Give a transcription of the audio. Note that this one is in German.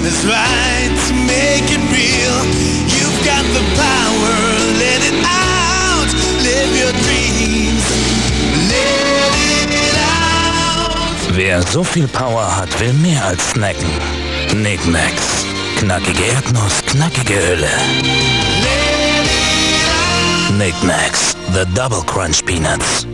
time is right to make it real. You've got the power, let it out. Live your dreams. Let it out. Wer so viel Power hat, will mehr als snacken. Nicknacks. Knackige Erdnuss, knackige Hülle. Nicknacks. The Double Crunch Peanuts.